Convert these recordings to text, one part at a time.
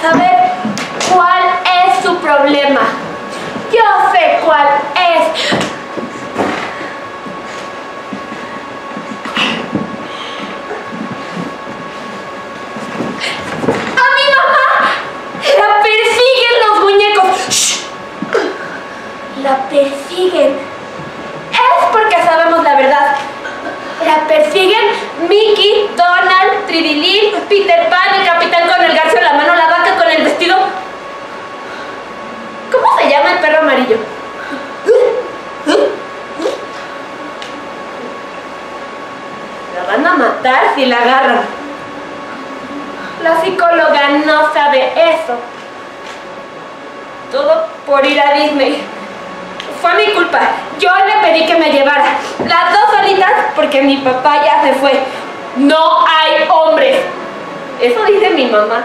saber cuál es su problema. Yo sé cuál es. ¡A mi mamá! ¡La persiguen los muñecos! ¡Shh! La persiguen. Es porque sabemos la verdad. La persiguen Mickey, Donald, Tridilil, Peter Pan, el capitán con el garcio en la mano, la vaca con el vestido. ¿Cómo se llama perro amarillo? La van a matar si la agarran. La psicóloga no sabe eso. Todo por ir a Disney. Fue mi culpa. Yo le pedí que me llevara. Las dos solitas porque mi papá ya se fue. No hay hombres. Eso dice mi mamá.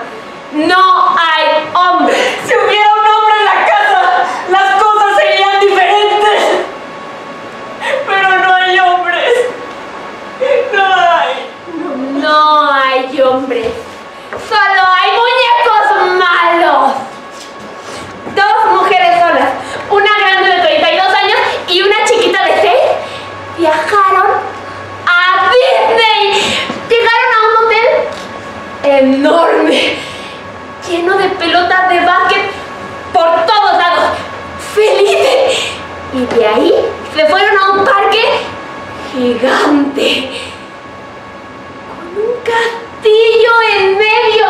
No hay hombres. Si hubiera un hombre en la casa, las cosas serían diferentes. Pero no hay hombres. No hay. No hay hombres. Solo hay muñecos malos. Dos mujeres solas. Una grande de 32 años y una chiquita de 6 viajaron a Disney. Llegaron a un hotel enorme, lleno de pelotas de básquet por todos lados. Felices. Y de ahí se fueron a un parque gigante con un castillo en medio.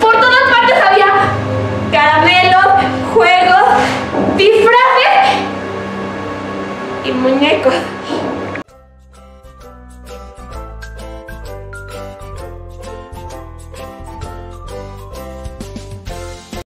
Por todas partes había caramelos, juegos, disfraces y muñecos.